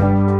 Bye.